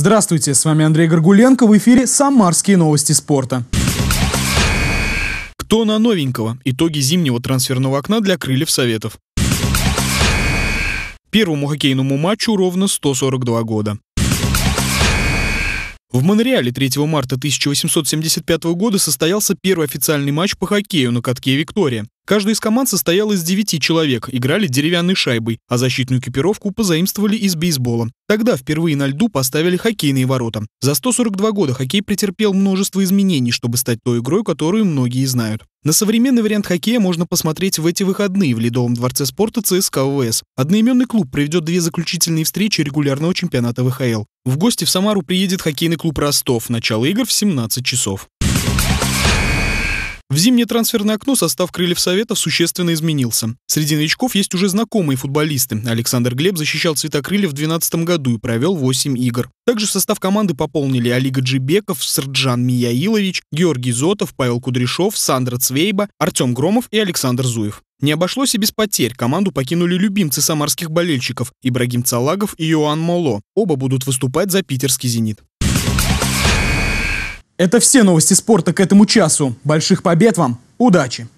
Здравствуйте, с вами Андрей Горгуленко, в эфире «Самарские новости спорта». Кто на новенького? Итоги зимнего трансферного окна для крыльев Советов. Первому хоккейному матчу ровно 142 года. В Монреале 3 марта 1875 года состоялся первый официальный матч по хоккею на катке «Виктория». Каждая из команд состояла из девяти человек, играли деревянной шайбой, а защитную экипировку позаимствовали из бейсбола. Тогда впервые на льду поставили хоккейные ворота. За 142 года хоккей претерпел множество изменений, чтобы стать той игрой, которую многие знают. На современный вариант хоккея можно посмотреть в эти выходные в Ледовом дворце спорта ЦСКА ВВС. Одноименный клуб проведет две заключительные встречи регулярного чемпионата ВХЛ. В гости в Самару приедет хоккейный клуб «Ростов». Начало игр в 17 часов. В зимнее трансферное окно состав крыльев Советов существенно изменился. Среди новичков есть уже знакомые футболисты. Александр Глеб защищал цвета крыльев в 2012 году и провел 8 игр. Также состав команды пополнили Олига Джибеков, Срджан Мияилович, Георгий Зотов, Павел Кудряшов, Сандра Цвейба, Артем Громов и Александр Зуев. Не обошлось и без потерь. Команду покинули любимцы самарских болельщиков Ибрагим Цалагов и Иоанн Моло. Оба будут выступать за питерский «Зенит». Это все новости спорта к этому часу. Больших побед вам. Удачи!